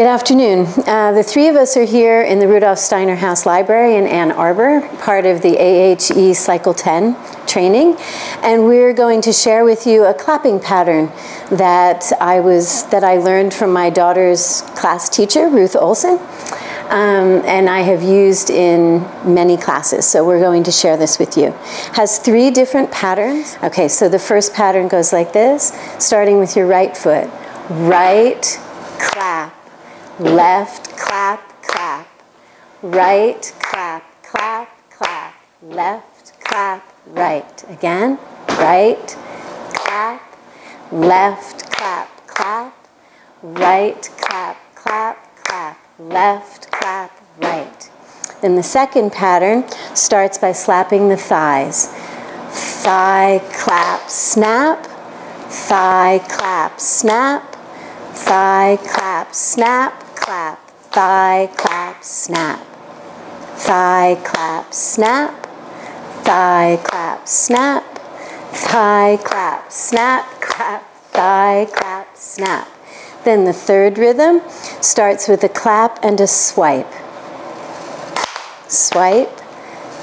Good afternoon. Uh, the three of us are here in the Rudolf Steiner House Library in Ann Arbor, part of the AHE Cycle 10 training, and we're going to share with you a clapping pattern that I was that I learned from my daughter's class teacher, Ruth Olson. Um, and I have used in many classes, so we're going to share this with you. Has three different patterns. Okay, so the first pattern goes like this, starting with your right foot. Right, left, clap, clap, right, clap, clap, clap, left, clap, right. Again, right, clap, left, clap, clap, right, clap, clap, clap, left, clap, right. Then the second pattern starts by slapping the thighs. Thigh, clap, snap, thigh, clap, snap, thigh, clap, snap, clap, thigh, clap, snap. Thigh, clap, snap. Thigh, clap, snap. Thigh, clap, snap, clap, thigh, clap, snap. Then the third rhythm starts with a clap and a swipe. Swipe,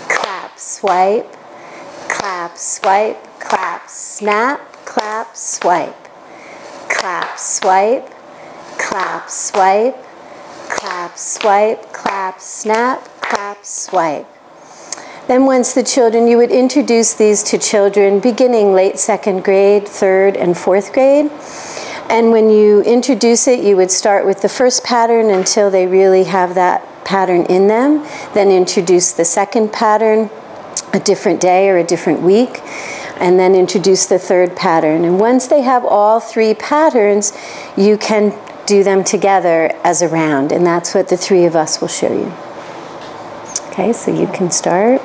clap, swipe, clap, swipe, clap, snap, clap, swipe. Clap, swipe, clap, swipe, clap, swipe, clap, snap, clap, swipe. Then once the children, you would introduce these to children beginning late second grade, third and fourth grade. And when you introduce it, you would start with the first pattern until they really have that pattern in them. Then introduce the second pattern a different day or a different week. And then introduce the third pattern. And once they have all three patterns, you can do them together as a round. And that's what the three of us will show you. Okay, so you can start.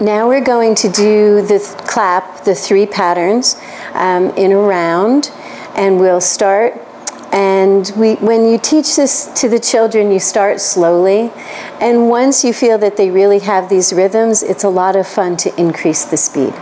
Now we're going to do the clap, the three patterns um, in a round, and we'll start. And we, when you teach this to the children, you start slowly. And once you feel that they really have these rhythms, it's a lot of fun to increase the speed.